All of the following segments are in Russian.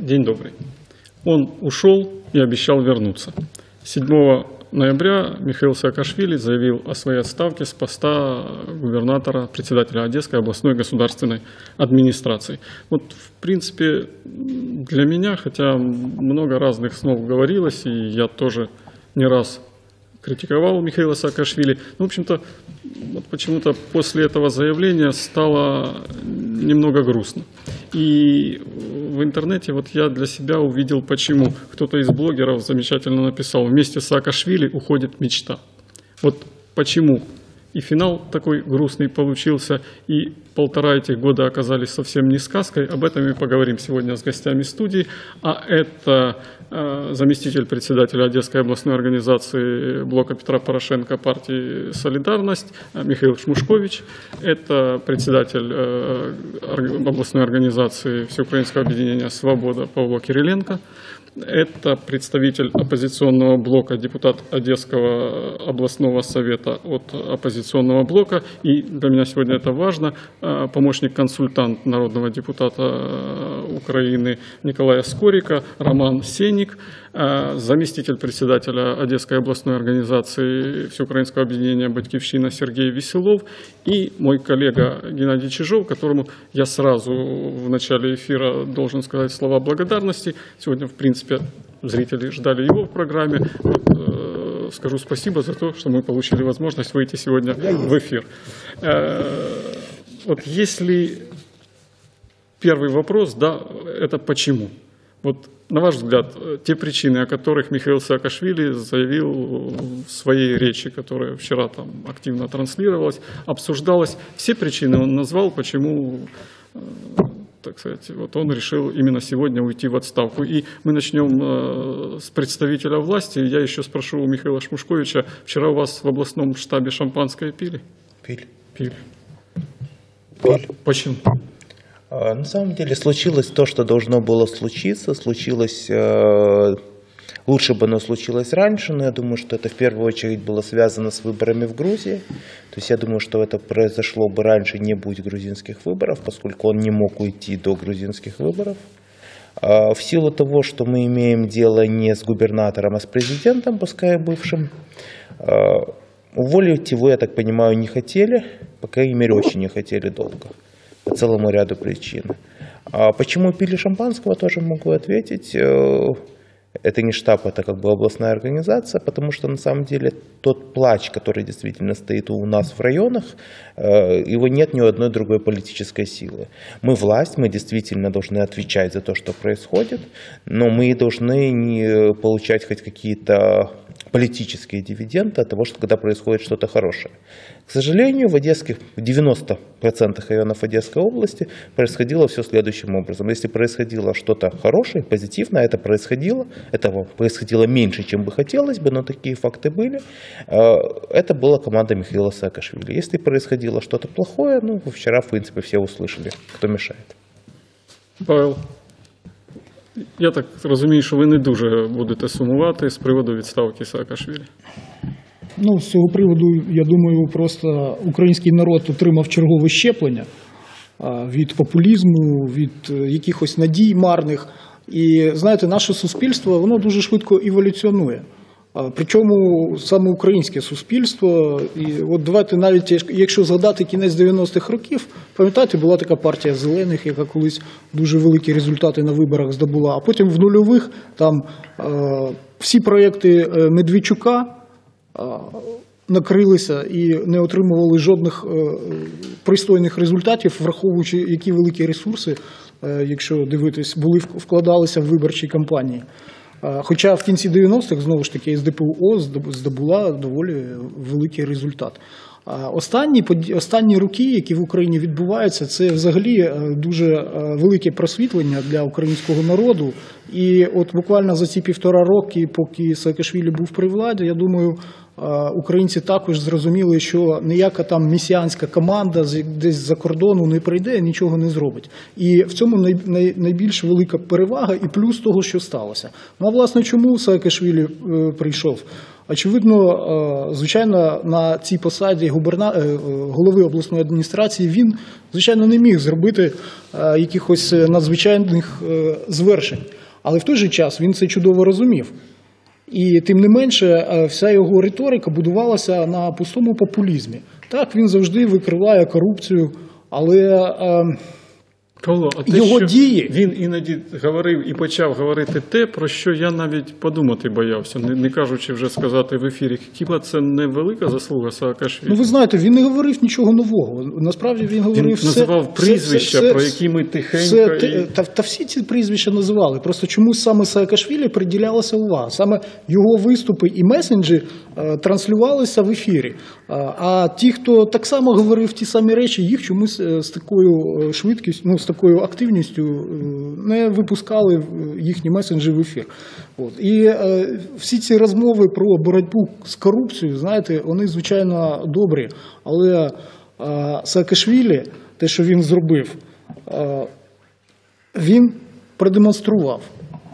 День добрый. Он ушел и обещал вернуться. 7 ноября Михаил Саакашвили заявил о своей отставке с поста губернатора, председателя Одесской областной государственной администрации. Вот, в принципе, для меня, хотя много разных снов говорилось, и я тоже не раз критиковал Михаила Саакашвили, ну, в общем-то, вот почему-то после этого заявления стало немного грустно. И в интернете вот я для себя увидел, почему кто-то из блогеров замечательно написал, вместе с Саакашвили уходит мечта. Вот почему и финал такой грустный получился, и полтора этих года оказались совсем не сказкой. Об этом мы поговорим сегодня с гостями студии. А это э, заместитель председателя Одесской областной организации блока Петра Порошенко партии «Солидарность» Михаил Шмушкович. Это председатель э, областной организации Всеукраинского объединения «Свобода» Павло Кириленко. Это представитель оппозиционного блока, депутат Одесского областного совета от оппозиционного блока. И для меня сегодня это важно. Э, помощник-консультант народного депутата э, Украины Николая Скорика, Роман Сеник, э, заместитель председателя Одесской областной организации Всеукраинского объединения «Батькивщина» Сергей Веселов и мой коллега Геннадий Чижов, которому я сразу в начале эфира должен сказать слова благодарности. Сегодня, в принципе, принципе, зрители ждали его в программе. Вот, э, скажу спасибо за то, что мы получили возможность выйти сегодня в эфир. Э, вот если первый вопрос, да, это почему? Вот на ваш взгляд, те причины, о которых Михаил Саакашвили заявил в своей речи, которая вчера там активно транслировалась, обсуждалась, все причины он назвал, почему э, так сказать, вот он решил именно сегодня уйти в отставку. И мы начнем э, с представителя власти. Я еще спрошу у Михаила Шмушковича, вчера у вас в областном штабе шампанское пили? Пили. Пили. Пили. Почему? А, на самом деле случилось то, что должно было случиться. Случилось э, Лучше бы оно случилось раньше, но я думаю, что это в первую очередь было связано с выборами в Грузии. То есть я думаю, что это произошло бы раньше, не будь грузинских выборов, поскольку он не мог уйти до грузинских выборов. А в силу того, что мы имеем дело не с губернатором, а с президентом, пускай бывшим, а, уволить его, я так понимаю, не хотели, по крайней мере, очень не хотели долго, по целому ряду причин. А почему пили шампанского, тоже могу ответить. Это не штаб, это как бы областная организация, потому что на самом деле тот плач, который действительно стоит у нас в районах, его нет ни у одной другой политической силы. Мы власть, мы действительно должны отвечать за то, что происходит, но мы должны не получать хоть какие-то политические дивиденды от того, что когда происходит что-то хорошее. К сожалению, в Одесских, в 90% районов Одесской области происходило все следующим образом. Если происходило что-то хорошее, позитивное, это происходило, этого происходило меньше, чем бы хотелось бы, но такие факты были, э, это была команда Михаила Саакашвили. Если происходило что-то плохое, ну, вчера, в принципе, все услышали, кто мешает. Павел. Я так розумію, що ви не дуже будете сумувати з приводу відставки Саакашвілі. Ну, з цього приводу, я думаю, просто український народ отримав чергове щеплення від популізму, від е, якихось надій марних. І знаєте, наше суспільство воно дуже швидко еволюціонує. Причому саме українське суспільство, і от давайте навіть якщо згадати кінець 90-х років, пам'ятаєте, була така партія зелених, яка колись дуже великі результати на виборах здобула. А потім в нульових там всі проекти е, Медведчука накрилися і не отримували жодних е, пристойних результатів, враховуючи які великі ресурси, е, якщо дивитись, були вкладалися в виборчі кампанії. Хоча в кінці 90-х знову ж таки СДПУО здобула доволі великий результат. Останні останні роки, які в Україні відбуваються, це взагалі е, дуже е, велике просвітлення для українського народу. І от буквально за ці півтора роки, поки Саакашвілі був при владі, я думаю, українці також зрозуміли, що ніяка там месіанська команда десь за кордону не прийде, нічого не зробить. І в цьому най, най, найбільш велика перевага і плюс того, що сталося. Ну а власне, чому Саакашвілі е, прийшов? Очевидно, е, звичайно, на цій посаді губерна... е, голови обласної адміністрації він, звичайно, не міг зробити якихось надзвичайних звершень. Але в той же час він це чудово розумів. І тим не менше, е, вся його риторика будувалася на пустому популізмі. Так, він завжди викриває корупцію, але е, Павло, а те, Його що дії- він іноді говорив і почав говорити те, про що я навіть подумати боявся, не, не кажучи вже сказати в ефірі. Хіба це не велика заслуга Саакашвілі? ну ви знаєте, він не говорив нічого нового. Насправді він говорив Він все, називав все- прізвища, все- про які ми тихенько все, і- та, та всі ці прізвища називали. Просто чомусь саме Саакашвілі приділялася увага. Саме його виступи і месенджі е, транслювалися в ефірі. А, а ті, хто так само говорив ті самі речі, їх чомусь е, з такою е, швидкістю, ну такою активністю не випускали е, їхні месенджі в ефір. От. І е, всі ці розмови про боротьбу з корупцією, знаєте, вони звичайно добрі. Але е, Саакашвілі, те, що він зробив, він продемонстрував,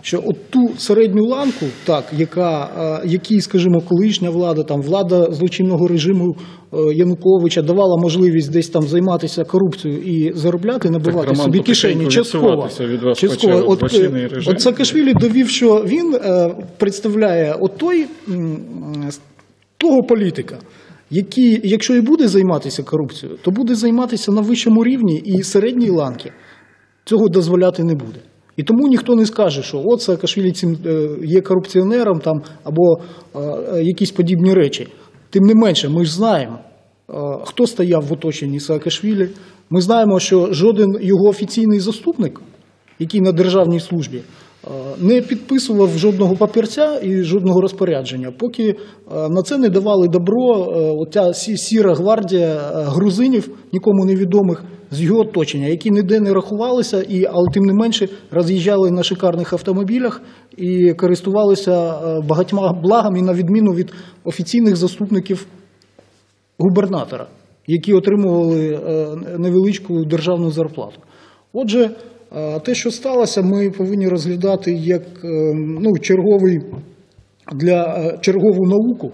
що от ту середню ланку, так, яка, е, якій, скажімо, колишня влада, там, влада злочинного режиму е, Януковича давала можливість десь там займатися корупцією і заробляти, набивати Роман собі кишені частково. частково. От, е, от Саакашвілі довів, що він представляє от той, того політика, який, якщо і буде займатися корупцією, то буде займатися на вищому рівні і середній ланки цього дозволяти не буде. І тому ніхто не скаже, що от Саакашвілі цим е, є корупціонером там, або е, якісь подібні речі. Тим не менше, ми ж знаємо, е, хто стояв в оточенні Саакашвілі. Ми знаємо, що жоден його офіційний заступник, який на державній службі, не підписував жодного папірця і жодного розпорядження, поки е, на це не давали добро е, оця сіра гвардія е, грузинів, нікому невідомих з його оточення, які ніде не рахувалися, і, але тим не менше роз'їжджали на шикарних автомобілях і користувалися е, багатьма благами, на відміну від офіційних заступників губернатора, які отримували е, невеличку державну зарплату. Отже, е, те, що сталося, ми повинні розглядати як е, ну, черговий для е, чергову науку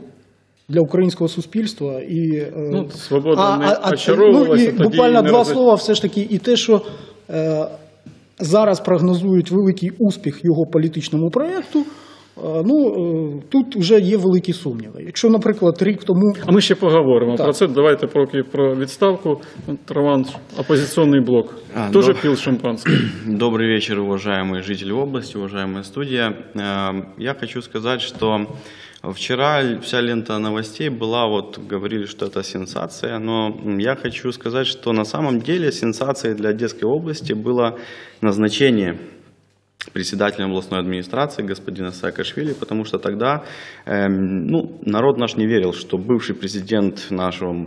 для українського суспільства і е, Ну, свобода не очаровувалася, ну, і тоді буквально не два роз- слова, все ж таки, і те, що е, зараз прогнозують великий успіх його політичному проєкту. е, Ну е, тут вже є великі сумніви. Якщо, наприклад, рік тому А ми ще поговоримо Так. про це. Давайте поки про відставку. От, Роман, опозиційний блок. А, Тоже ну- пил шампанское. Добрый вечер, уважаемые жители области, уважаемая студия. Э, Я хочу сказать, что вчера вся лента новостей была, вот говорили, что это сенсация, но я хочу сказать, что на самом деле сенсацией для Одесской области было назначение председателем областной администрации господина Саакашвили, потому что тогда эм, ну, народ наш не верил, что бывший президент нашего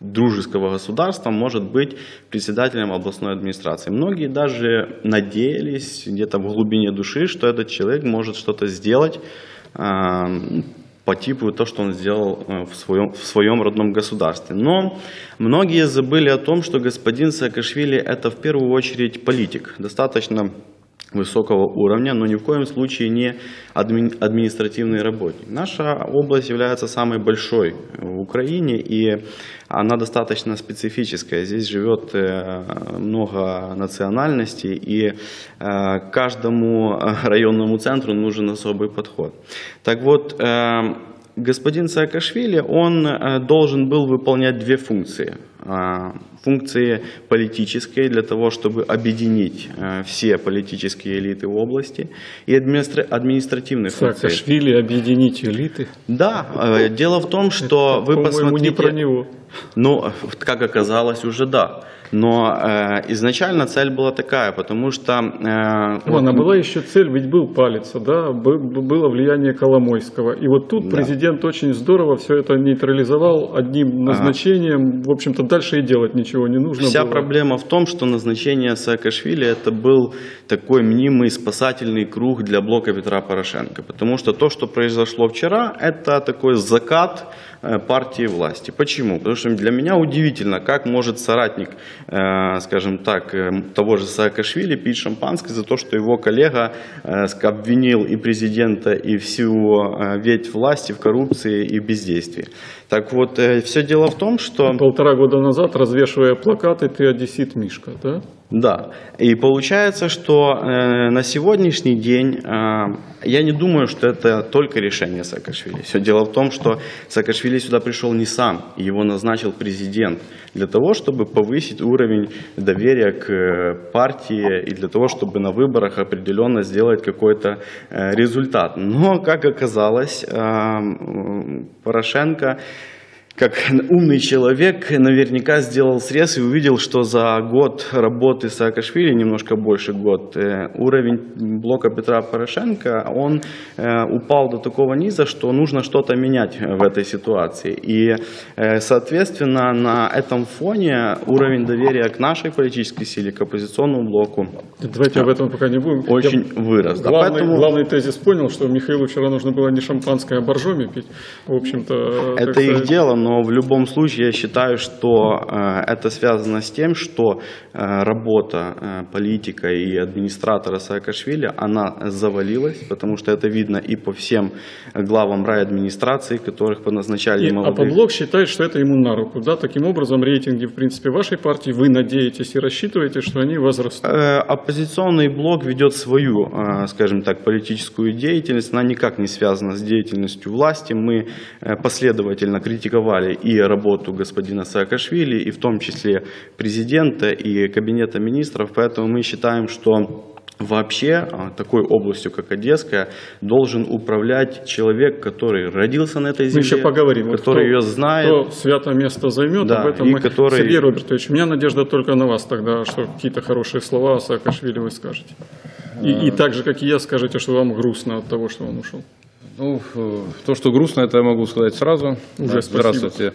дружеского государства может быть председателем областной администрации. Многие даже надеялись где-то в глубине души, что этот человек может что-то сделать эм, по типу то, что он сделал э, в своем, в своем родном государстве. Но многие забыли о том, что господин Саакашвили это в первую очередь политик. Достаточно высокого уровня, но ни в коем случае не адми- административный работник. Наша область является самой большой в Украине, и она достаточно специфическая. Здесь живет э, много национальностей, и э, каждому э, районному центру нужен особый подход. Так вот, господин Саакашвили, он э, должен был выполнять две функции. А, Функции политические для того, чтобы объединить э, все политические элиты в области, и администра- административные функции. Саакашвили объединить элиты. Да, э, дело в том, что вы По-моему, посмотрите... не про него. Ну, как оказалось, уже да. Но э, изначально цель была такая, потому что... Э, вот, а была еще цель, ведь был палец, да, было влияние Коломойского. И вот тут да. президент очень здорово все это нейтрализовал одним назначением. Ага. В общем-то, дальше и делать ничего не нужно Вся было. проблема в том, что назначение Саакашвили это был такой мнимый спасательный круг для блока Петра Порошенко. Потому что то, что произошло вчера, это такой закат партии власти. Почему? Потому что для меня удивительно, как может соратник, э, скажем так, э, того же Саакашвили пить шампанское за то, что его коллега обвинил и президента, и всю ведь власти в коррупции и бездействии. Так вот, все дело в том, что... Полтора года назад, развешивая плакаты, ты одессит Мишка, да? Да. И получается, что э, на сегодняшний день э, я не думаю, что это только решение Саакашвили. Все дело в том, что Саакашвили сюда пришел не сам, его назначил президент для того, чтобы повысить уровень доверия к э, партии и для того, чтобы на выборах определенно сделать какой-то э, результат. Но, как оказалось, э, Порошенко как умный человек наверняка сделал срез и увидел, что за год работы Саакашвили, немножко больше год, э, уровень блока Петра Порошенко, он э, упал до такого низа, что нужно что-то менять в этой ситуации. И, э, соответственно, на этом фоне уровень доверия к нашей политической силе, к оппозиционному блоку Давайте об этом пока не будем. Очень Я вырос. Главный, поэтому... главный тезис понял, что Михаилу вчера нужно было не шампанское, а боржоми пить. В общем-то, это их сказать... дело, но но в любом случае я считаю, что э, это связано с тем, что э, работа э, политика и администратора Саакашвили, она завалилась, потому что это видно и по всем главам райадминистрации, которых поназначали и, молодых. А Поблок считает, что это ему на руку. Да? Таким образом, рейтинги, в принципе, вашей партии, вы надеетесь и рассчитываете, что они возрастут? Оппозиционный блок ведет свою, скажем так, политическую деятельность, она никак не связана с деятельностью власти. Мы последовательно критиковали критиковали и работу господина Саакашвили, и в том числе президента и кабинета министров, поэтому мы считаем, что Вообще а, такой областью, как Одесская, должен управлять человек, который родился на этой земле, мы еще поговорим. который вот кто, ее знает. Кто свято место займет, да, об этом мы... который... Сергей Робертович, у меня надежда только на вас тогда, что какие-то хорошие слова о Саакашвили вы скажете. И, и так же, как и я, скажете, что вам грустно от того, что он ушел. Ну, то, что грустно, это я могу сказать сразу. Уже Здравствуйте,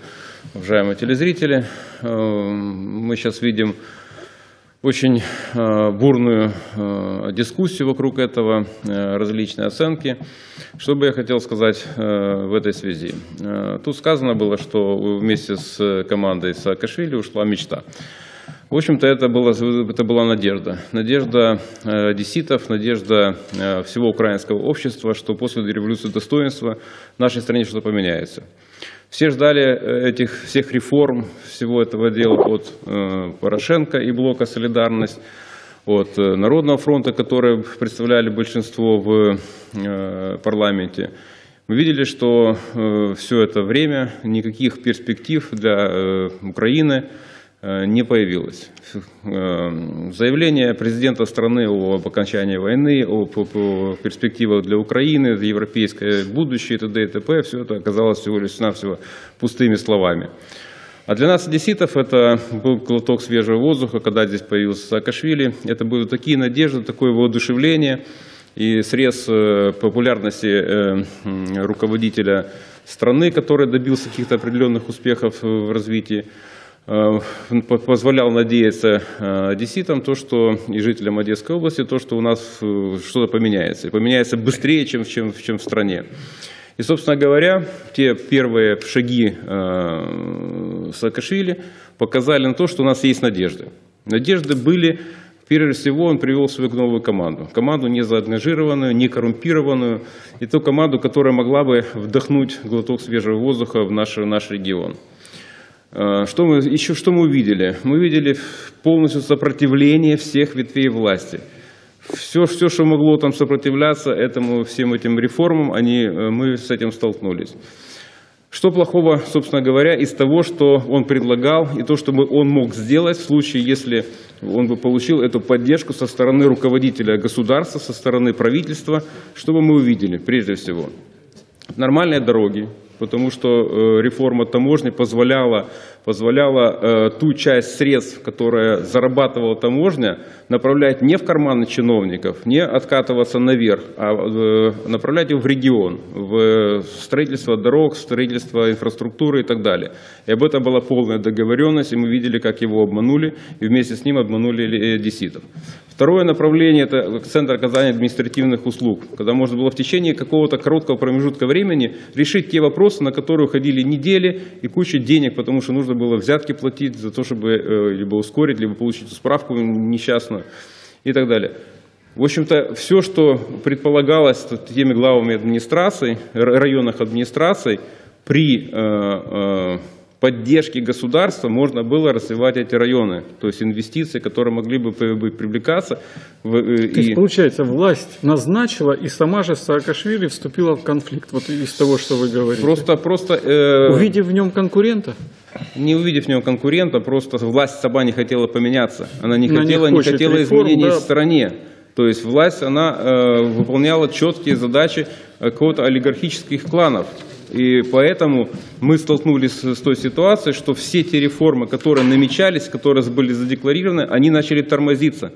уважаемые телезрители. Э, мы сейчас видим очень э, бурную э, дискуссию вокруг этого, различные оценки. Что бы я хотел сказать в этой связи? Тут сказано было, что вместе с командой Саакашвили ушла мечта. В общем-то, это, было, это была надежда. Надежда э, надежда э, всего украинского общества, что после революции достоинства в нашей стране что-то поменяется. Все ждали э, этих всех реформ, всего этого дела от Порошенко и блока «Солидарность», от Народного фронта, которые представляли большинство в парламенте. Мы видели, что все это время никаких перспектив для Украины Э, не появилось. Э, заявление президента страны об окончании войны, о перспективах для Украины, европейское будущее, т.д. и т.п. Все это оказалось всего лишь навсего пустыми словами. А для нас, одесситов, это был глоток свежего воздуха, когда здесь появился Саакашвили. Это были такие надежды, такое воодушевление и срез э, популярности руководителя страны, который добился каких-то определенных успехов в развитии. Э, позволял надеяться э, одесситам то, что и жителям Одесской области, то, что у нас э, что-то поменяется. И поменяется быстрее, чем, чем, чем в стране. И, собственно говоря, те первые шаги Саакашвили показали на то, что у нас есть надежды. Надежды были, прежде всего, он привел свою новую команду. Команду не заангажированную, не коррумпированную. И ту команду, которая могла бы вдохнуть глоток свежего воздуха в наш, наш регион. Э, что мы, еще что мы увидели? Мы увидели полностью сопротивление всех ветвей власти. Все, все, что могло там сопротивляться этому, всем этим реформам, они, э, мы с этим столкнулись. Что плохого, собственно говоря, из того, что он предлагал, и то, что он мог сделать в случае, если он бы получил эту поддержку со стороны руководителя государства, со стороны правительства, что бы мы увидели прежде всего? Нормальные дороги, потому что э, реформа таможни позволяла позволяла э, ту часть средств, которая зарабатывала таможня, направлять не в карманы чиновников, не откатываться наверх, а э, направлять его в регион, в строительство дорог, строительство инфраструктуры и так далее. И об этом была полная договоренность, и мы видели, как его обманули, и вместе с ним обманули одесситов. Второе направление – это центр оказания административных услуг, когда можно было в течение какого-то короткого промежутка времени решить те вопросы, на которые уходили недели и куча денег, потому что нужно было взятки платить за то, чтобы э, либо ускорить, либо получить справку несчастную и так далее. В общем-то, все, что предполагалось теми главами администраций, районных администраций при э, э, поддержки государства можно было развивать эти районы, то есть инвестиции, которые могли бы привлекаться. В, э, то и... есть, получается, власть назначила, и сама же Саакашвили вступила в конфликт, вот из того, что вы говорите. Просто, просто... Э... Увидев в нем конкурента? Не увидев в нем конкурента, просто власть сама не хотела поменяться. Она не Она хотела, не, не хотела реформ, изменений да. в стране. То есть власть, она э, выполняла четкие задачи э, какого-то олигархических кланов. И поэтому мы столкнулись с той ситуацией, что все те реформы, которые намечались, которые были задекларированы, они начали тормозиться.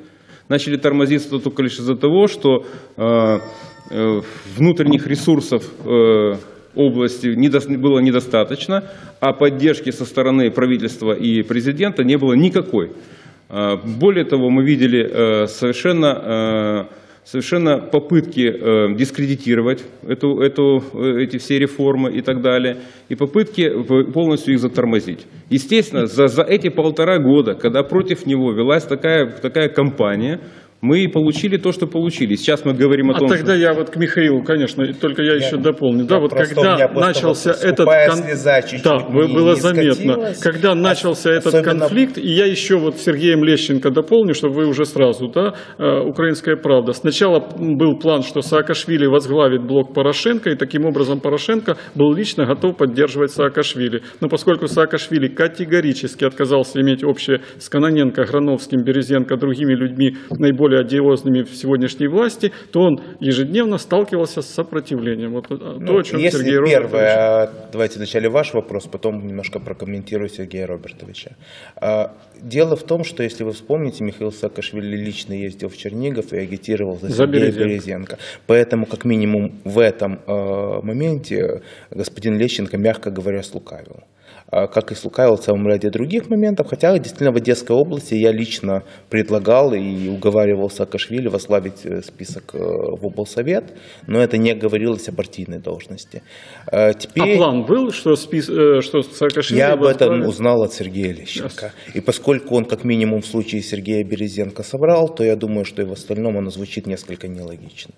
Начали тормозиться только лишь из-за того, что э, э, внутренних ресурсов э, области было недостаточно, а поддержки со стороны правительства и президента не было никакой. Более того, мы видели совершенно совершенно попытки э, дискредитировать эту, эту, э, эти все реформы и так далее, и попытки полностью их затормозить. Естественно, за, за эти полтора года, когда против него велась такая, такая кампания, мы получили то, что получили. Сейчас мы говорим о а том, А тогда что... я вот к Михаилу, конечно, только я, я еще дополню. Да, вот когда начался вот этот конфликт, да, было заметно, когда начался этот особенно... конфликт, и я еще вот Сергеем Лещенко дополню, чтобы вы уже сразу, да, э, «Украинская правда». Сначала был план, что Саакашвили возглавит блок Порошенко, и таким образом Порошенко был лично готов поддерживать Саакашвили. Но поскольку Саакашвили категорически отказался иметь общее с Каноненко, Грановским, Березенко, другими людьми наиболее более одиозными в сегодняшней власти, то он ежедневно сталкивался с сопротивлением. Вот ну, то, о чем если Сергей первое, Робертович... давайте вначале ваш вопрос, потом немножко прокомментирую Сергея Робертовича. А, дело в том, что если вы вспомните, Михаил Саакашвили лично ездил в Чернигов и агитировал за, за Сергея Березенко. Березенко. Поэтому, как минимум, в этом э, моменте господин Лещенко, мягко говоря, слукавил. А, как и слукавил в целом ряде других моментов. Хотя действительно в Одесской области я лично предлагал и уговаривал Саакашвили возглавить э, список э, в облсовет, но это не говорилось о партийной должности. А теперь... А план был, что, спис... Э, что Саакашвили Я об этом узнал от Сергея Лещенко. Yes. И поскольку он как минимум в случае Сергея Березенко собрал, то я думаю, что и в остальном оно звучит несколько нелогично.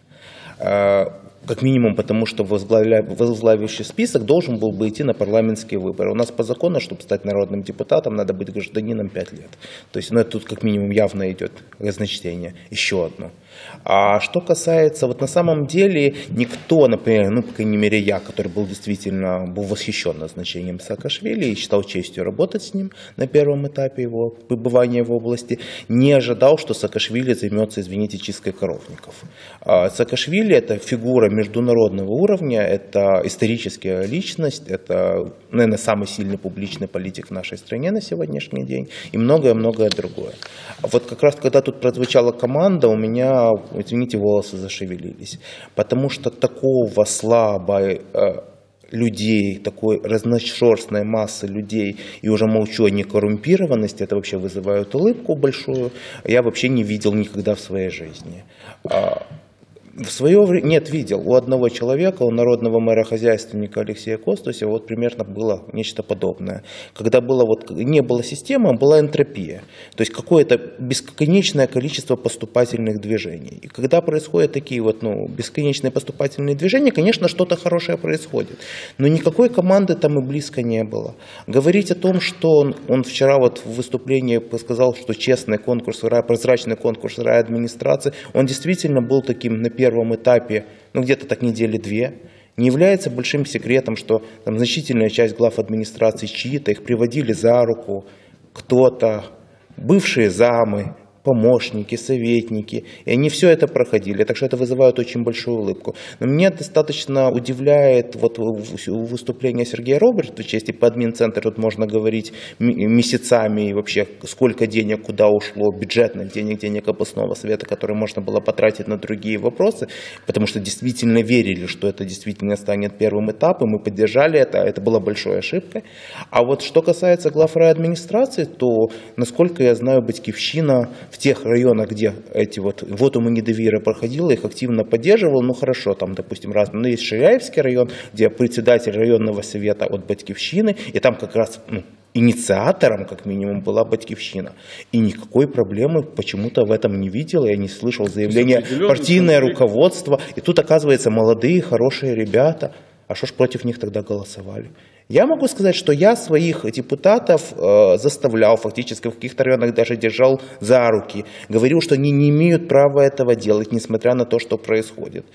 Как минимум потому, что возглавивший список должен был бы идти на парламентские выборы. У нас по закону, чтобы стать народным депутатом, надо быть гражданином 5 лет. То есть ну, это тут как минимум явно идет разночтение. Еще одно. А что касается, вот на самом деле никто, например, ну, по крайней мере, я, который был действительно был восхищен назначением Саакашвили и считал честью работать с ним на первом этапе его пребывания в области, не ожидал, что Саакашвили займется, извините, чисткой коровников. А Саакашвили – это фигура международного уровня, это историческая личность, это, наверное, самый сильный публичный политик в нашей стране на сегодняшний день и многое-многое другое. Вот как раз, когда тут прозвучала команда, у меня извините, волосы зашевелились. Потому что такого слаба э, людей, такой разношерстной массы людей, и уже молчу о некоррумпированности, это вообще вызывает улыбку большую, я вообще не видел никогда в своей жизни. А, в свое время, нет, видел, у одного человека, у народного мэра-хозяйственника Алексея Костуся, вот примерно было нечто подобное. Когда было вот, не было системы, была энтропия. То есть какое-то бесконечное количество поступательных движений. И когда происходят такие вот, ну, бесконечные поступательные движения, конечно, что-то хорошее происходит. Но никакой команды там и близко не было. Говорить о том, что он, он вчера вот в выступлении сказал, что честный конкурс, прозрачный конкурс администрации, он действительно был таким написанным первом этапе, ну где-то так недели две, не является большим секретом, что там значительная часть глав администрации чьи-то их приводили за руку, кто-то, бывшие замы, помощники, советники, и они все это проходили, так что это вызывает очень большую улыбку. Но меня достаточно удивляет вот выступление Сергея Робертовича, если по админ-центру тут можно говорить месяцами и вообще сколько денег куда ушло, бюджетных денег, денег областного совета, которые можно было потратить на другие вопросы, потому что действительно верили, что это действительно станет первым этапом, мы поддержали это, а это была большой ошибкой. А вот что касается глав администрации, то, насколько я знаю, Батькивщина в тех районах, где эти вот вотумы недоверия проходило, их активно поддерживал. Ну хорошо, там, допустим, раз, но есть Ширяевский район, где председатель районного совета от Батькивщины, и там как раз ну, инициатором, как минимум, была Батькивщина. И никакой проблемы почему-то в этом не видел. Я не слышал заявления партийное руководство. И тут, оказывается, молодые, хорошие ребята. А что ж против них тогда голосовали? Я могу сказать, что я своих депутатов э, заставлял, фактически в каких-то районах даже держал за руки, говорил, что они не имеют права этого делать, несмотря на то, что происходит.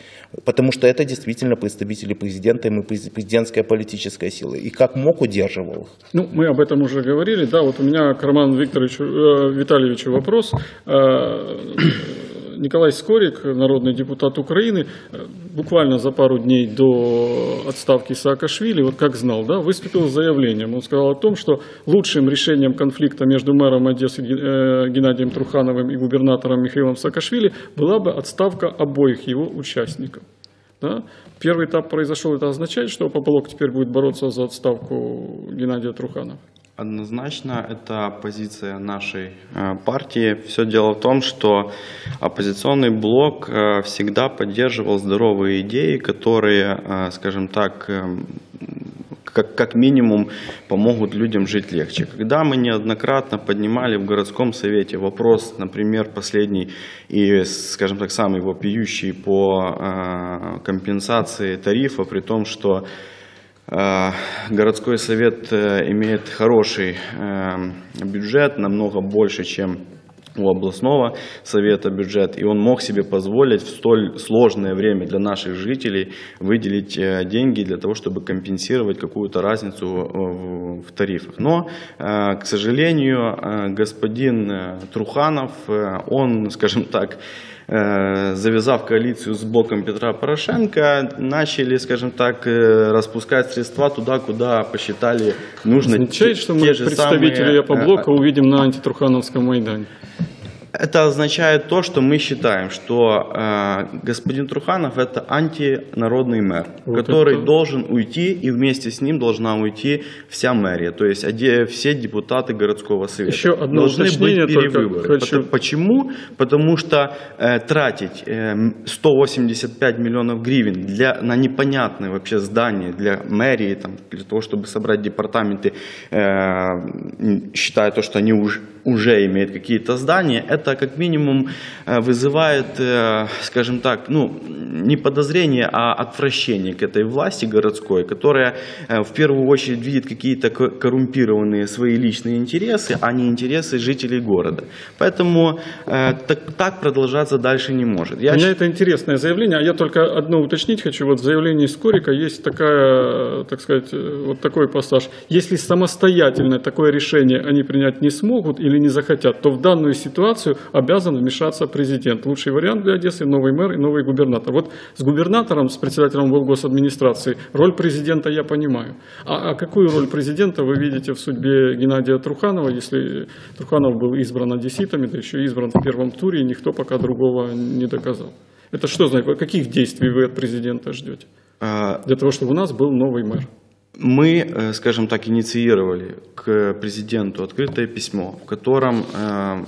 Потому что это действительно представители президента, и мы президентская политическая сила. И как мог, удерживал их. Ну, мы об этом уже говорили. Да, вот у меня к Роману Викторовичу, э, Витальевичу вопрос. Э, Николай Скорик, народный депутат Украины, буквально за пару дней до отставки Саакашвили, вот как знал, да, выступил с заявлением. Он сказал о том, что лучшим решением конфликта между мэром Одессы э, Геннадием Трухановым и губернатором Михаилом Саакашвили была бы отставка обоих его участников. Да? Первый этап произошел, это означает, что Пополок теперь будет бороться за отставку Геннадия Труханова? Однозначно, это позиция нашей э, партии. Все дело в том, что оппозиционный блок э, всегда поддерживал здоровые идеи, которые, э, скажем так, как, как минимум помогут людям жить легче. Когда мы неоднократно поднимали в городском совете вопрос, например, последний и, скажем так, самый вопиющий по компенсации тарифа, при том, что Э, городской совет э, имеет хороший э, бюджет, намного больше, чем у областного совета бюджет, и он мог себе позволить в столь сложное время для наших жителей выделить деньги для того, чтобы компенсировать какую-то разницу в тарифах. Но, к сожалению, господин Труханов, он, скажем так, Э, завязав коалицию с блоком Петра Порошенко, начали, скажем так, э, распускать средства туда, куда посчитали нужно. Означает, что мы представителей самые... блока э, увидим на антитрухановском Майдане? Это означает то, что мы считаем, что э, господин Труханов это антинародный мэр, вот который это... должен уйти, и вместе с ним должна уйти вся мэрия, то есть все депутаты городского совета. Еще одно Должны быть перевыборы. Хочу... Почему? Потому что э, тратить э, 185 миллионов гривен для, на непонятное вообще здание для мэрии, там, для того, чтобы собрать департаменты, э, считая то, что они уже, уже имеют какие-то здания, это это как минимум э, вызывает, э, скажем так, ну, не подозрение, а отвращение к этой власти городской, которая э, в первую очередь видит какие-то коррумпированные свои личные интересы, а не интересы жителей города. Поэтому так, так продолжаться дальше не может. Я... У меня это интересное заявление, а я только одно уточнить хочу. Вот в заявлении Скорика есть такая, так сказать, вот такой пассаж. Если самостоятельно такое решение они принять не смогут или не захотят, то в данную ситуацию обязан вмешаться президент. Лучший вариант для Одессы – новый мэр и новый губернатор. Вот с губернатором, с председателем администрации роль президента я понимаю. А, а какую роль президента вы видите в судьбе Геннадия Труханова, если Труханов был избран одесситами, да еще избран в первом туре, и никто пока другого не доказал? Это что значит? Каких действий вы от президента ждете? А, для того, чтобы у нас был новый мэр. Мы, э, скажем так, инициировали к президенту открытое письмо, в котором э,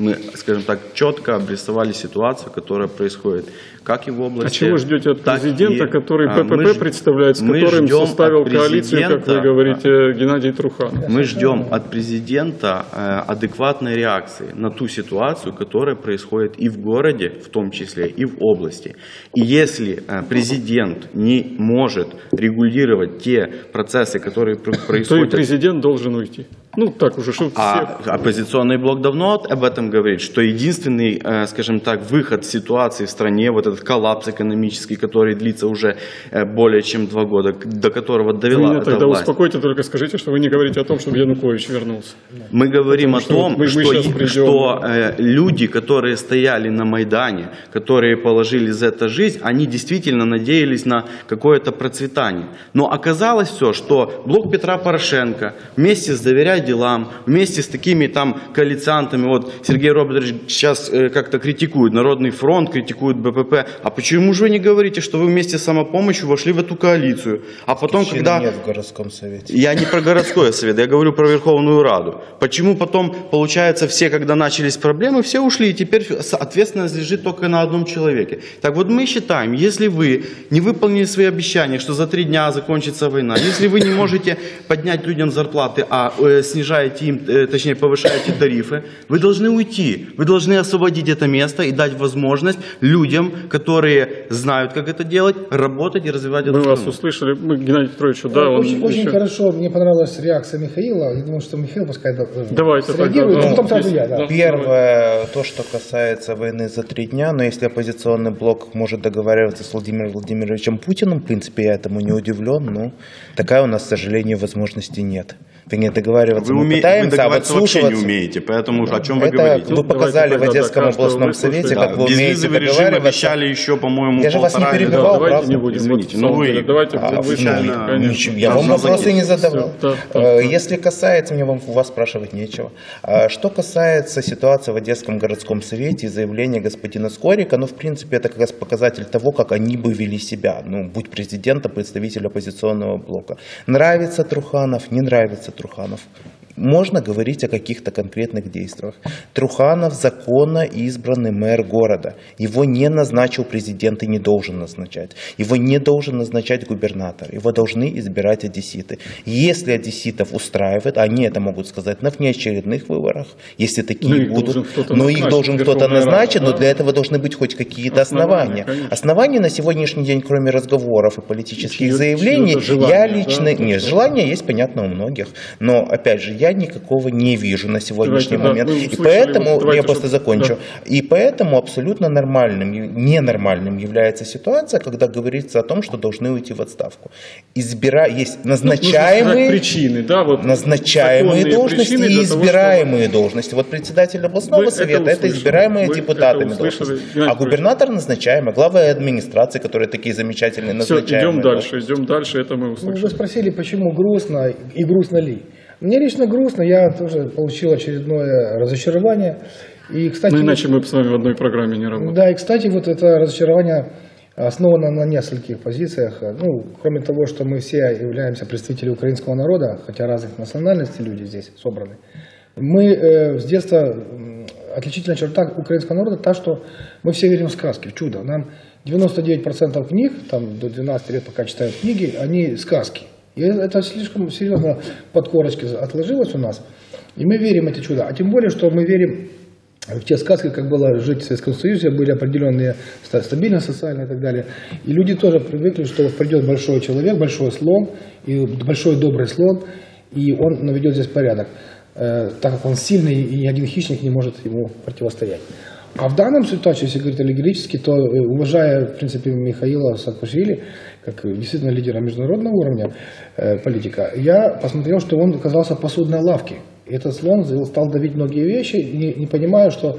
мы, скажем так, четко обрисовали ситуацию, которая происходит как и в области... А чего ждете от президента, и, который ППП а, представляет, с которым составил коалицию, как вы говорите, Геннадий Труханов? Мы ждем от президента э, адекватной реакции на ту ситуацию, которая происходит и в городе, в том числе, и в области. И если э, президент не может регулировать те процессы, которые происходят... То и президент должен уйти. Ну, так уже, что А все... оппозиционный блок давно об этом говорит, что единственный, э, скажем так, выход ситуации в стране, вот этот коллапс экономический, который длится уже э, более чем два года, до которого Вы довела меня эта тогда власть. успокойте, только скажите, что вы не говорите о том, чтобы Янукович вернулся. Мы говорим о что том, мы- мы что, и- придем. что, э, люди, которые стояли на Майдане, которые положили за это жизнь, они действительно надеялись на какое-то процветание. Но оказалось все, что блок Петра Порошенко вместе с «Доверяй делам», вместе с такими там коалициантами, вот Сергей Робертович сейчас э, как-то критикует Народный фронт, критикует БПП. А почему же вы не говорите, что вы вместе с самопомощью вошли в эту коалицию? А потом, Причины когда... нет в городском совете. Я не про городской совет, я говорю про Верховную Раду. Почему потом, получается, все, когда начались проблемы, все ушли, и теперь ответственность лежит только на одном человеке. Так вот мы считаем, если вы не выполнили свои обещания, что за три дня закончится война, если вы не можете поднять людям зарплаты, а э, снижаете им, э, точнее повышаете тарифы, вы должны уйти, вы должны освободить это место и дать возможность людям, которые знают, как это делать, работать и развивать эту Мы вас страну. услышали. Мы Геннадий Петрович, да, он очень, очень еще- хорошо, мне понравилась реакция Михаила. Я думаю, что Михаил пускай да, э, Давайте среагирует, тогда, а потом да. сразу я. Да. Да. Первое, то, что касается войны за три дня, но если оппозиционный блок может договариваться с Владимиром Владимировичем Путиным, в принципе, я этому не удивлен, но такая у нас, к сожалению, возможности нет. Вернее, договариваться Вы, мы уме- вы пытаемся, а вот не умеете, поэтому о чем вы Это говорите? вы Ну, показали давайте в Одесском да, областном совете, Да, как вы умеете Безвизовый режим обещали еще, по-моему, Я же вас не перебивал, два. Давайте не будем. Извините, ну на самом вы- Давайте А, вы ну, ничего, я вам вопросы не задавал. да, да. Э, Если касается, мне вам, у вас спрашивать нечего. А Что касается ситуации в Одесском городском совете и заявления господина Скорика, ну, в принципе, это как раз показатель того, как они бы вели себя, ну, будь президента, представитель оппозиционного блока. Нравится Труханов, не нравится Труханов. Можно говорить о каких-то конкретных действиях. Труханов законно избранный мэр города. Его не назначил президент и не должен назначать. Его не должен назначать губернатор. Его должны избирать одесситы. Если одесситов устраивает, они это могут сказать на внеочередных выборах, если такие Ну, их будут. но их должен кто-то назначить, но да. для этого должны быть хоть какие-то Основания, основания. Основания на сегодняшний день, кроме разговоров и политических Чьё- заявлений, чьё-то желание, я да, лично... то, Нет, желание есть, понятно, у многих. Но, опять же, я никакого не вижу на сегодняшний Давайте, да, момент. мы и услышали, поэтому, вот давайте, я просто чтобы- закончу, и поэтому абсолютно нормальным, и ненормальным является ситуация, когда говорится о том, что должны уйти в отставку. Избира... Есть Ну, назначаемые... причины, да, вот Назначаемые должности причины и для того, избираемые должности. Вот председатель областного Вы это совета это, избираемые Вы депутатами должности. А губернатор назначаемый, глава администрации, которые такие замечательные Все, назначаемые. идем да. дальше, идем дальше, это мы Ну, услышали. Вы спросили, почему грустно и грустно ли. Мне лично грустно, я тоже получил очередное разочарование. И, кстати, Ну, иначе мы бы с вами в одной программе не работали. Да, и, кстати, вот это разочарование основано на нескольких позициях. Ну, кроме того, что мы все являемся представителями украинского народа, хотя разных национальностей люди здесь собраны, мы э, с детства, отличительная черта украинского народа та, что мы все верим в сказки, в чудо. Нам 99% книг, там до 12 лет пока читают книги, они сказки. И это слишком серьезно под корочкой отложилось у нас. И мы верим в эти чуда. А тем более, что мы верим в те сказки, как было жить в Советском Союзе, были определенные ста- стабильность социальная и так далее. И люди тоже привыкли, что придет большой человек, большой слон, и большой добрый слон, и он наведет здесь порядок, э, так как он сильный, и ни один хищник не может ему противостоять. А в данном ситуации, если говорить аллегорически, то, э, уважая, в принципе, Михаила Саакашвили, как действительно лидера международного уровня э, политика, я посмотрел, что он оказался в посудной лавке. И этот слон стал давить многие вещи, не, не понимая, что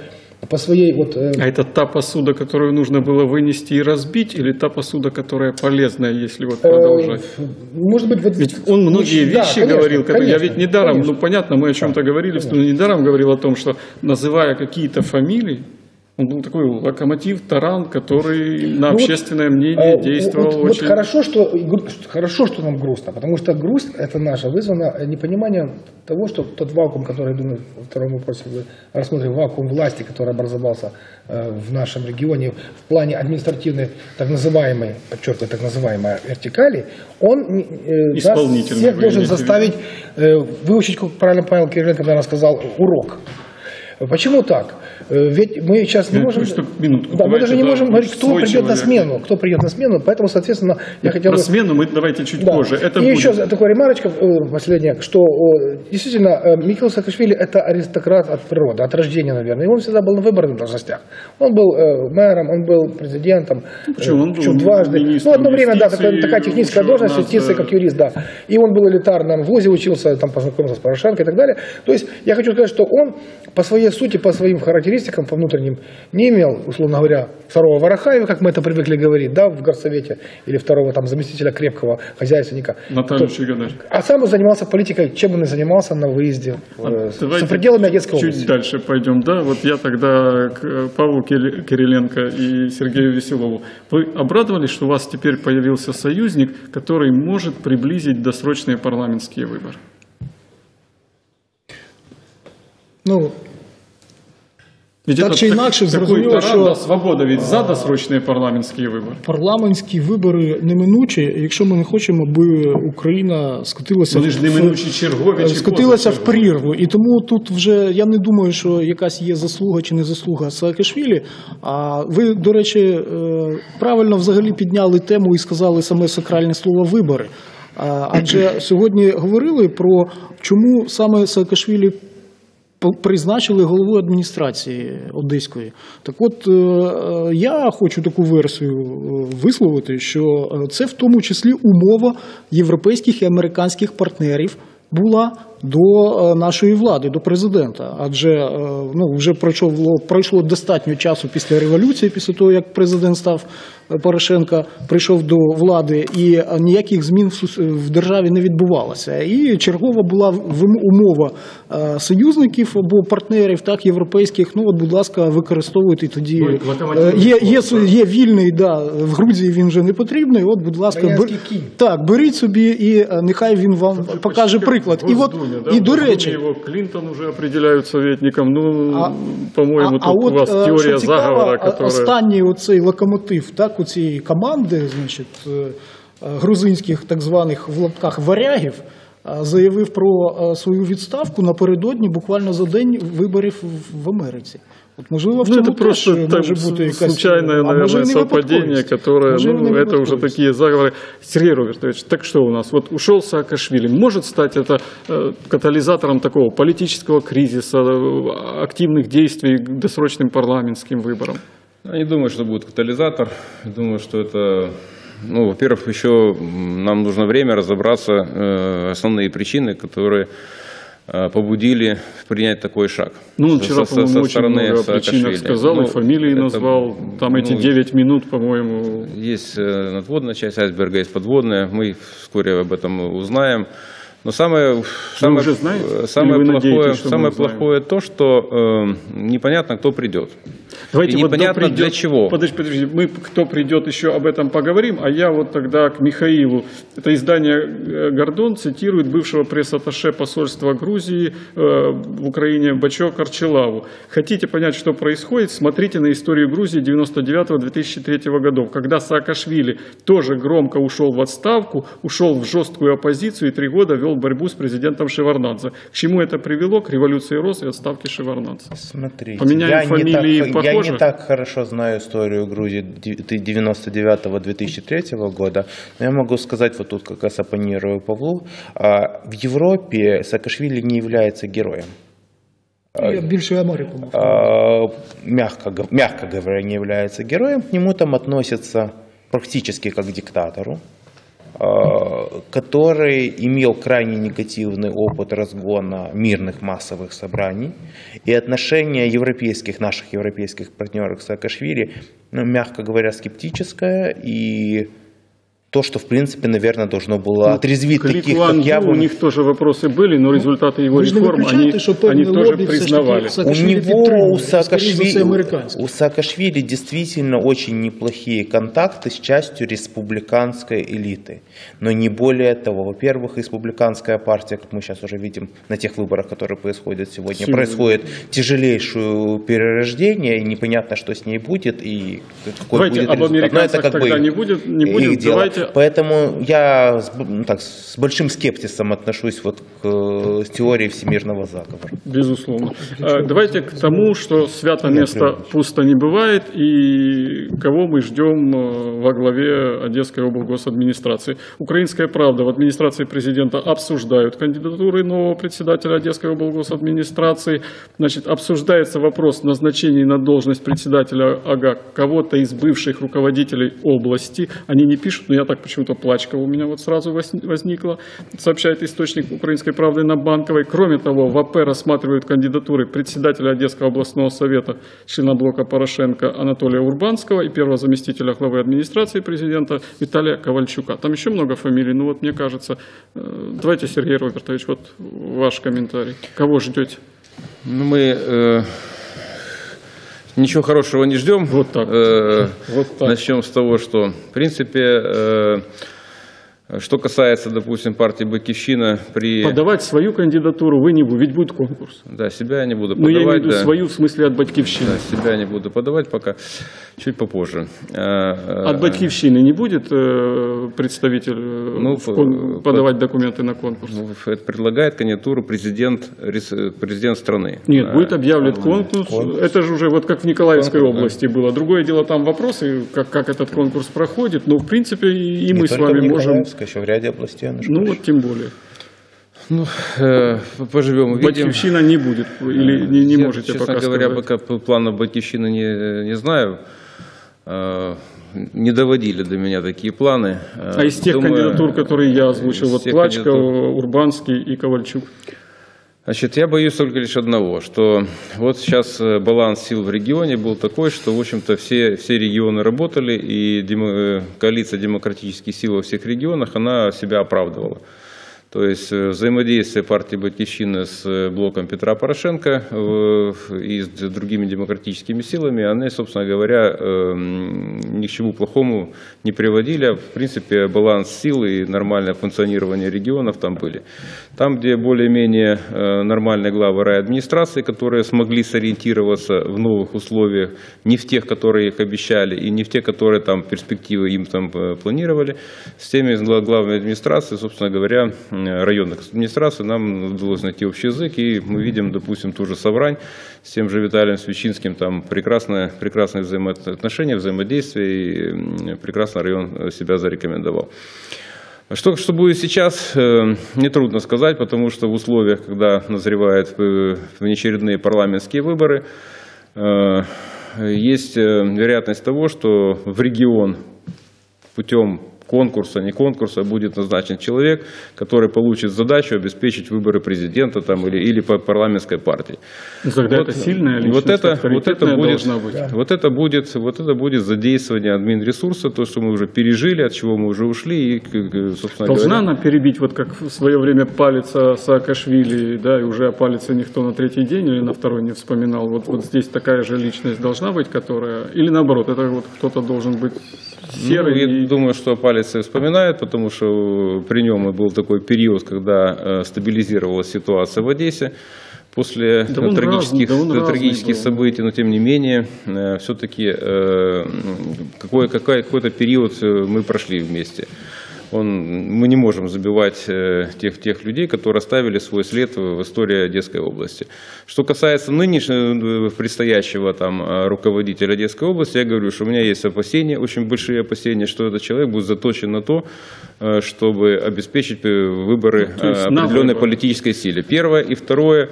по своей вот... э, А это та посуда, которую нужно было вынести и разбить, или та посуда, которая полезная, если вот продолжать? э, может быть, вот... Ведь он многие Да, вещи конечно, говорил, которые я конечно, ведь недаром, конечно. ну понятно, мы о чем-то говорили, что недаром говорил о том, что называя какие-то фамилии, он был такой локомотив, таран, который на Ну вот, общественное мнение Э, действовал вот, вот очень... хорошо, что, хорошо, что нам грустно, потому что грусть это наша вызвана непониманием того, что тот вакуум, который, думаю, во втором вопросе вы рассмотрим, вакуум власти, который образовался э, в нашем регионе в плане административной, так называемой, подчеркиваю, так называемой вертикали, он э, нас всех должен заставить э, выучить, как правильно Павел Кириленко, наверное, сказал, урок. Почему так? Э, Ведь мы сейчас не Я можем... просто минутку, да, мы даже не можем говорить, кто придет на человек. смену, кто придет на смену, поэтому, соответственно, я хотел Про смену мы давайте чуть Да. позже. Это и будет. еще такая ремарочка э, последняя, что э, действительно э, Михаил Саакашвили это аристократ от природы, от рождения, наверное. И он всегда был на выборных должностях. Он был э, мэром, он был президентом. почему? Он э, был дважды. Ну, одно время, да, такая, такая техническая должность, юстиция э, как юрист, да. И он был элитарным, в ВУЗе учился, там познакомился с Порошенко и так далее. То есть я хочу сказать, что он по своей сути, по своим характеристикам, по внутренним, не имел, условно говоря, второго Варахаева, как мы это привыкли говорить, да, в горсовете, или второго там заместителя крепкого хозяйственника. Наталью То- Чигадарь. а сам он занимался политикой, чем он и занимался на выезде э, А Давайте за пределами Одесской чуть области. дальше пойдем. Да, вот я тогда к э, Павлу Кири- Кириленко и Сергею Веселову. Вы обрадовались, что у вас теперь появился союзник, который может приблизить досрочные парламентские выборы? Ну, Ведь Так чи інакше, такой зрозуміло, таран, що- да, свобода ведь за досрочные парламентские выборы. парламентські вибори неминучі, якщо ми не хочемо, аби Україна скотилася Вони ж в- неминучі чергові чи скотилася в позачергові. прірву. І тому тут вже я не думаю, що якась є заслуга чи не заслуга Саакашвілі. А ви, до речі, е, правильно взагалі підняли тему і сказали саме сакральне слово вибори. А, Адже сьогодні говорили про чому саме Саакашвілі по- призначили головою адміністрації Одеської. Так от е, я хочу таку версію е, висловити, що е, це в тому числі умова європейських і американських партнерів була до нашої влади, до президента. Адже ну, вже пройшло, пройшло достатньо часу після революції, після того, як президент став Порошенка, прийшов до влади, і ніяких змін в сус- в державі не відбувалося. І чергова була умова е, союзників або партнерів, так європейських. Ну от, будь ласка, використовуйте тоді. Ну, Е, Є, є, є вільний, да, в Грузії він вже не потрібний. От, будь ласка, бер- так, беріть собі і е, нехай він вам покаже приклад. І от да? і до речі, его Клинтон уже определяют советником. Ну, по-моему, а, а тут от у вас цікаво, заговора, а- которая... останній оцей локомотив, так, у цієї команди, значить, е, е, грузинських так званих в лапках варягів. е, Заявив про е, свою відставку напередодні, буквально за день виборів в- в Америці. От можливо, в Ну, цьому это просто теж там, може бути якась случайное, а може, наверное, і не совпадение, випадковість. которое, Може, і ну, не это уже випадковість. такие заговоры. Сергей Робертович, так что у нас? Вот ушел Саакашвили. Может стать это э, катализатором такого политического кризиса, э, активных действий к досрочным парламентским выборам? Я не думаю, что будет катализатор. Думаю, что это, ну, во-первых, еще нам нужно время разобраться э, основные причины, которые э, побудили принять такой шаг. Ну, он вчера, со- по-моему, очень много о причинах сказал, Ну, и фамилии это, назвал. Там эти ну, 9 минут, по-моему, Есть э, надводная часть айсберга, есть подводная. Мы вскоре об этом узнаем. Но самое, самое, уже знаете? самое, плохое, надеетесь, самое плохое то, что э, непонятно, кто придет. Давайте И вот непонятно кто для чего. Подожди, подожди, мы кто придет еще об этом поговорим, а я вот тогда к Михаилу. Это издание э, «Гордон» цитирует бывшего пресс-атташе посольства Грузии э, в Украине Бачо Карчелаву. Хотите понять, что происходит, смотрите на историю Грузии 99-2003 годов, когда Саакашвили тоже громко ушел в отставку, ушел в жесткую оппозицию и три года вел борьбу с президентом Шеварнадзе. К чему это привело? К революции РОС и отставке Шеварнадзе. Смотрите, Поменяем я, фамилии, не так, я похоже? не так хорошо знаю историю Грузии 99-2003 года, но я могу сказать, вот тут как раз оппонирую Павлу, а, в Европе Саакашвили не является героем. Я більше Америку. А, мягко, мягко говоря, не является героем, к нему там относятся практически как к диктатору, а, который имел крайне негативный опыт разгона мирных массовых собраний, и отношение европейских, наших европейских партнеров к Саакашвили, ну, мягко говоря, скептическое, и то, что, в принципе, наверное, должно было отрезвить К Ли таких, Куан как я, Ю у бы, них тоже вопросы были, но результаты его Ви ж не реформ, они, виключаєте, що они певний тоже лобі все ж таки признавали. У Саакашвілі него, підтримує, у скоріше за все, Саакашвили, американський. у Саакашвили действительно очень неплохие контакты с частью республиканской элиты. Но не более того. Во-первых, республиканская партия, как мы сейчас уже видим на тех выборах, которые происходят сегодня, Сильно. происходит тяжелейшее перерождение, и непонятно, что с ней будет, и какой Давайте будет об результат. Но это американцах как бы тогда их- не будет, не их будем. дело. Давайте Поэтому я ну, так, с большим скепсисом отношусь вот к э, теории всемирного заговора. Безусловно. А, Давайте к тому, что свято место пусто не бывает, и кого мы ждем э, во главе Одесской облгосадминистрации. Украинская правда в администрации президента обсуждают кандидатуры нового председателя Одесской облгосадминистрации. Значит, обсуждается вопрос назначения на должность председателя АГА кого-то из бывших руководителей области. Они не пишут, но я так почему-то плачка у меня вот сразу возни- возникла, сообщает источник Украинской правды на Банковой. Кроме того, в АП рассматривают кандидатуры председателя Одесского областного совета, члена блока Порошенко Анатолия Урбанского и первого заместителя главы администрации президента Виталия Ковальчука. Там еще много фамилий, ну вот мне кажется. э, Давайте, Сергей Робертович, вот ваш комментарий. Кого ждете? Ну, мы э, ничего хорошего не ждем. Вот так. Э, Вот так. Начнем с того, что, в принципе, э, что касается, допустим, партии «Батьковщина» при... Подавать свою кандидатуру вы не будете, ведь будет конкурс. Да, себя я не буду Ну, я имею в подавать. виду да. свою в смысле от Батькивщины. Да, себя не буду подавать пока, чуть попозже. Э, э, От Батькивщины не будет э, представитель э, Ну, кон- подавать документы на конкурс? ну, это предлагает кандидатуру президент, рес- президент страны. Нет, Э, будет объявлен конкурс. Это же уже вот как в Николаевской Конкурс, да. области было. Другое дело, там вопросы, как, как этот конкурс проходит. Но, в принципе, и, Не мы с вами можем... Еще в ряде областей. Ну, проще. вот тем более. Ну, э, поживем, увидим. Батькивщина не будет. Или не, не Я, можете честно пока говоря, сказать. пока п- планов Батьковщины не, не знаю. Э, Не доводили до меня такие планы. А из тех думаю, кандидатур, которые я озвучил, вот Плачка, кандидатур- Урбанский и Ковальчук. Значит, я боюсь только лишь одного, что вот сейчас э, баланс сил в регионе был такой, что, в общем-то, все, все регионы работали, и демо- э, коалиция демократических сил во всех регионах, она себя оправдывала. То есть э, взаимодействие партии «Батьковщина» с э, блоком Петра Порошенко э, и с другими демократическими силами, они, собственно говоря, э, м, ни к чему плохому не приводили. В принципе, баланс сил и нормальное функционирование регионов там были. Там, где более-менее нормальные главы райадминистрации, которые смогли сориентироваться в новых условиях, не в тех, которые их обещали, и не в те, которые там перспективы им там планировали, с теми гла- главами администрации, собственно говоря, районных администраций нам удалось найти общий язык, и мы видим, допустим, ту же Соврань с тем же Виталием Свечинским, там прекрасное, прекрасные взаимоотношения, взаимодействие, и прекрасно район себя зарекомендовал. Что, что будет сейчас, э, нетрудно сказать, потому что в условиях, когда назревают э, внеочередные парламентские выборы, э, есть вероятность того, что в регион путем конкурса, не конкурса, будет назначен человек, который получит задачу обеспечить выборы президента там, или, или по парламентской партии. Ну, Тогда это сильная личность, вот это, вот это будет, должна быть. вот это будет, вот это будет задействование админресурса, то, что мы уже пережили, от чего мы уже ушли, и, собственно Должна говоря, она перебить, вот как в свое время палится Саакашвили, да, и уже о палице никто на третий день или на второй не вспоминал. Вот, вот здесь такая же личность должна быть, которая... Или наоборот, это вот кто-то должен быть Ну, серый. я и- думаю, что Палец и вспоминает, потому что при нем был такой период, когда э, стабилизировалась ситуация в Одессе. После Да он трагических, разный, да трагических разный событий, но тем не менее, все-таки какой, какой, какой-то период э, мы прошли вместе. Он, мы не можем забивать э, тех, тех людей, которые оставили свой след в истории Одесской области. Что касается нынешнего, э, предстоящего там, э, руководителя Одесской области, я говорю, что у меня есть опасения, очень большие опасения, что этот человек будет заточен на то, чтобы обеспечить выборы на определенной выборы. политической силе. Первое. И второе,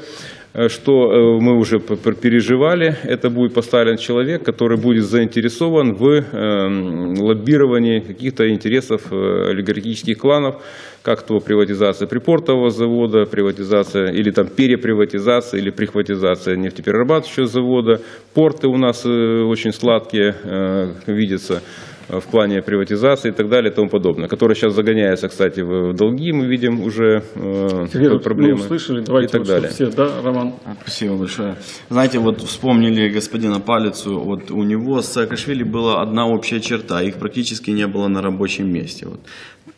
что э, мы уже переживали, это будет поставлен человек, который будет заинтересован в э, лоббировании каких-то интересов э, олигархических кланов, как то приватизация припортового завода, приватизация или там переприватизация или прихватизация нефтеперерабатывающего завода. Порты у нас э, очень сладкие э, видятся э, в плане приватизации и так далее и тому подобное, которая сейчас загоняется, кстати, в долги, мы видим уже э, проблемы мы услышали, давайте и так вот, далее. все, да, Роман? Спасибо большое. Знаете, вот вспомнили господина Палицу, вот у него с Саакашвили была одна общая черта, их практически не было на рабочем месте. Вот.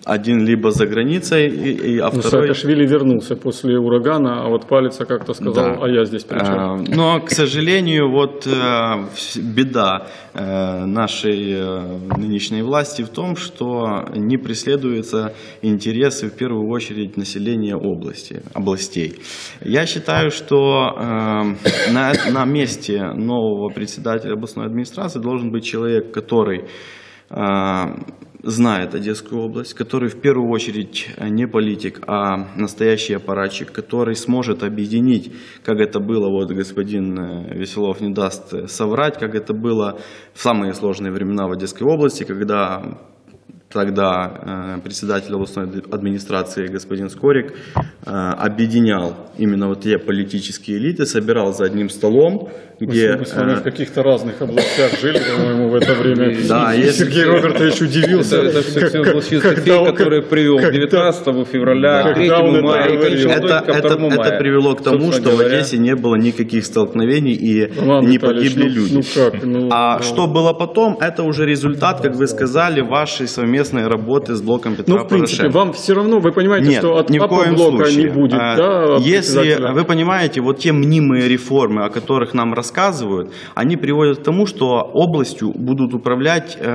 Один либо за границей, и, и, а Ну, второй... Саакашвили вернулся после урагана, а вот Палица как-то сказал, Да. а я здесь при чем? Э, Но, к сожалению, вот э, беда э, нашей э, нынешней власти в том, что не преследуются интересы, в первую очередь, населения области, областей. Я считаю, что на, на месте нового председателя областной администрации должен быть человек, который знает Одесскую область, который в первую очередь э, не политик, а настоящий аппаратчик, который сможет объединить, как это было, вот господин э, Веселов не даст э, соврать, как это было в самые сложные времена в Одесской области, когда тогда э, председатель областной администрации господин Скорик э, объединял именно вот те политические элиты, собирал за одним столом, где... Мы с вами э, в каких-то разных областях жили, по-моему, в это время. Да, И если- Сергей Робертович удивился. Это, это все, как- был он- который привел к когда- 19 февраля, Да. к 3 Когда он это мая и это, только это, 2 это привело к тому, что в Одессе не было никаких столкновений и Иван не Витальевич, погибли ну- люди. ну как, ну, а ну. что было потом, это уже результат, как вы сказали, вашей совместной работы с блоком Петра Ну, в принципе, Порошенко. вам все равно, вы понимаете, Нет, что от ни в коем блока случае. не будет, А, да? Если вы понимаете, вот те мнимые реформы, о которых нам рассказывают, они приводят к тому, что областью будут управлять э,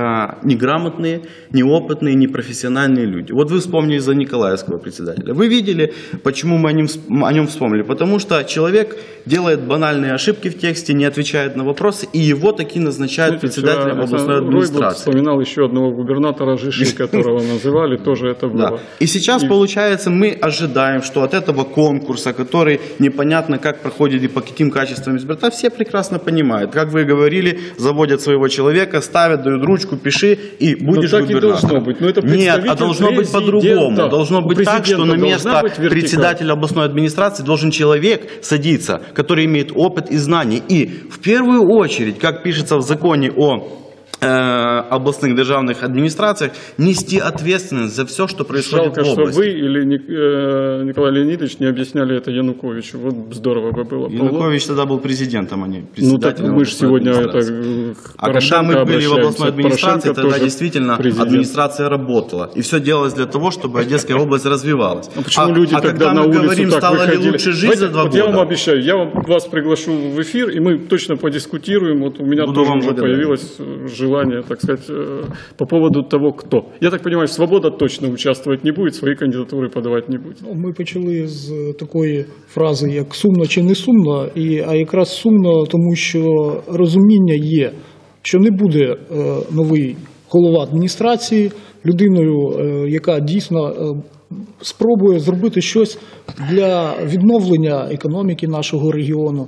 неграмотные, неопытные, непрофессиональные люди. Вот вы вспомнили за Николаевского председателя. Вы видели, почему мы о нем, о нем вспомнили? Потому что человек делает банальные ошибки в тексте, не отвечает на вопросы, и его таки назначают Знаете, председателем областной Александр Ройбл администрации. вспоминал еще одного губернатора Жиши, которого называли, тоже это Да. было. И сейчас, И- получается, мы ожидаем, что от этого конкурса, который непонятно как проходит и по каким качествам избирать, а все прекрасно понимают. Как вы говорили, заводят своего человека, ставят, дают ручку, пиши, и будешь так и губернатором. должно быть. Но это Нет, а должно быть по-другому. Должно быть так, что на место председателя областной администрации должен человек садиться, который имеет опыт и знания. И в первую очередь, как пишется в законе о областных державных администрациях, нести ответственность за все, что происходит Жалко, в что области. вы или Ник- э, Николай Леонидович не объясняли это Януковичу. Вот здорово бы было. Янукович тогда был президентом, а не Ну так председателем мы же сегодня это э, А когда мы были в областной администрации, Порошенко тогда действительно президент. администрация работала. И все делалось для того, чтобы Одесская область развивалась. А почему люди а тогда когда на мы улицу говорим, так стала выходили? ли лучше жизнь Знаете, за два вот Я вам года, обещаю, я вам, вас приглашу в эфир, и мы точно подискутируем. Вот у меня Буду тоже уже благодарен. появилось э, желание, так сказать, э, по поводу того, кто. Я так понимаю, Свобода точно участвовать не будет, свои кандидатуры подавать не будет. Ми почали з такої фрази, як сумно чи не сумно, і, а якраз сумно, тому що розуміння є, що не буде е, новий голова адміністрації людиною, е, яка дійсно е, спробує зробити щось для відновлення економіки нашого регіону, е,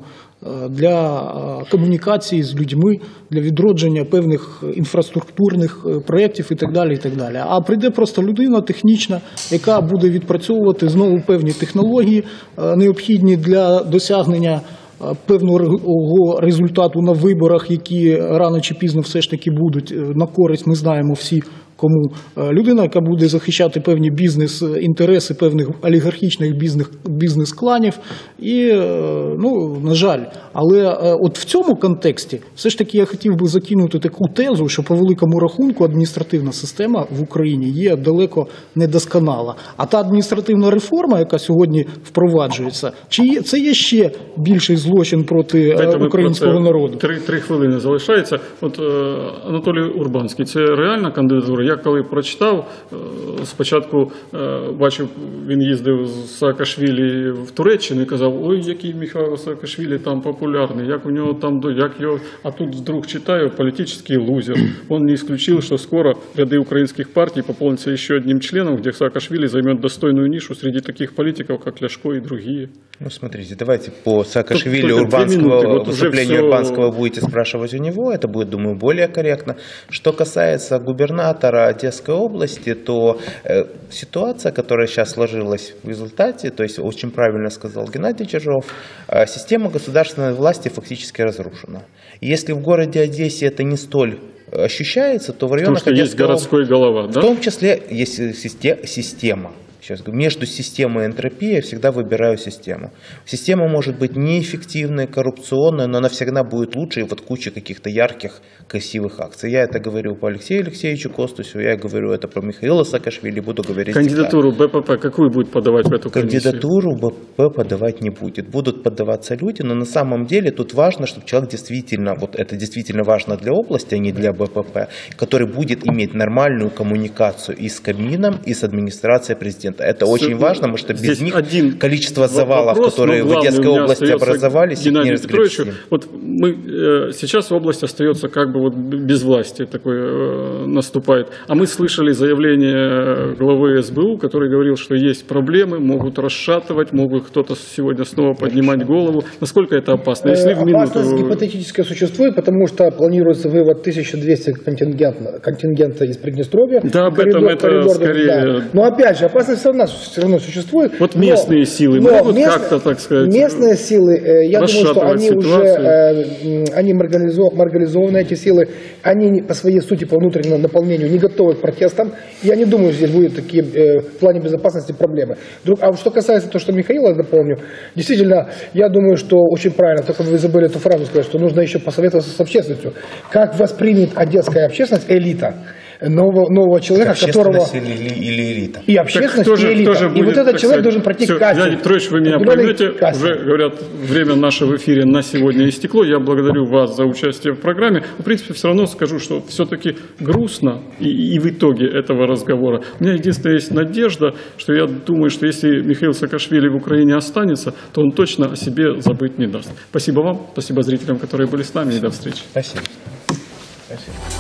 для е, комунікації з людьми, для відродження певних інфраструктурних е, проєктів і так далі. А прийде просто людина технічна, яка буде відпрацьовувати знову певні технології, е, необхідні для досягнення. е, Певного результату на виборах, які рано чи пізно все ж таки будуть е, на користь, ми знаємо всі кому Е, людина, яка буде захищати певні бізнес-інтереси певних олігархічних бізнес, бізнес-кланів. І, е, ну, на жаль, але е, от в цьому контексті все ж таки я хотів би закинути таку тезу, що по великому рахунку адміністративна система в Україні є далеко недосконала. А та адміністративна реформа, яка сьогодні впроваджується, чи є це є ще більший злочин проти е, Дайте українського про народу? Три, три хвилини залишається. От е, Анатолій Урбанський, це реальна кандидатура. Я коли прочитав, е, спочатку е, бачив, він їздив з Саакашвілі в Туреччину і казав, ой, який Михайло Саакашвілі там популярний, як у нього там, до- як його... А тут вдруг читаю, політичний лузер. Он не исключил, что скоро ряды украинских партий пополнятся еще одним членом, где Саакашвили займет достойную нишу среди таких политиков, как Ляшко и другие. Ну, смотрите, давайте по Саакашвили Тут только две Урбанского, минуты, вот уже выступления всё- Урбанского будете спрашивать у него, это будет, думаю, более корректно. Что касается губернатора Одесской области, то э, ситуация, которая сейчас сложилась в результате, то есть очень правильно сказал Геннадий Чижов, э, система государственной власти фактически разрушена. Если в городе Одессе это не столь ощущается, то в Потому районах что есть Одесской городской голова, в да? том числе есть систе- система. Сейчас говорю, между системой и энтропией я всегда выбираю систему. Система может быть неэффективной, коррупционной, но она всегда будет лучше и вот куча каких-то ярких, красивых акций. Я это говорю по Алексею Алексеевичу Костусю, я говорю это про Михаила Саакашвили, буду говорить всегда. Кандидатуру БПП какую будет подавать в эту комиссию? Кандидатуру БП подавать не будет. Будут подаваться люди, но на самом деле тут важно, чтобы человек действительно, вот это действительно важно для области, а не для БПП, который будет иметь нормальную коммуникацию и с Кабмином, и с администрацией президента. Это очень Всё, важно, потому что без здесь них один количество завалов, вопрос, которые в Одесской области образовались, их не Геннадию Петровичу. Вот мы э, сейчас область остается как бы вот без власти такое э, наступает. А мы слышали заявление главы СБУ, который говорил, что есть проблемы, могут расшатывать, могут кто-то сегодня снова поднимать голову. Насколько это опасно? Если в Э, Опасность минуту... гипотетическая существует, потому что планируется вывод 1200 контингента, контингента из Приднестровья. Да, об этом это скорее- Но опять же, опасность все равно, все равно существует. Вот Но- местные силы но могут местные- как-то, так сказать, Местные силы, э, я думаю, что они уже, ситуацию? э, м, они марганизо- марганизованы, эти силы, они по своей сути, по внутреннему наполнению не готовы к протестам. Я не думаю, здесь будут такие э, в плане безопасности проблемы. А что касается того, что Михаила напомню, действительно, я думаю, что очень правильно, только вы забыли эту фразу сказать, что нужно еще посоветоваться с общественностью. Как воспримет одесская общественность, элита, нового, нового человека, которого... Или, или элита? И общественность, кто же, и элита. же и будет, вот этот человек сказать, должен пройти всё, кастинг. Геннадий Петрович, вы меня поймете, кастинг. уже говорят, время наше в эфире на сегодня истекло. Я благодарю вас за участие в программе. В принципе, все равно скажу, что все-таки грустно и, и в итоге этого разговора. У меня единственная есть надежда, что я думаю, что если Михаил Саакашвили в Украине останется, то он точно о себе забыть не даст. Спасибо вам, спасибо зрителям, которые были с нами, и до встречи. Спасибо. Спасибо.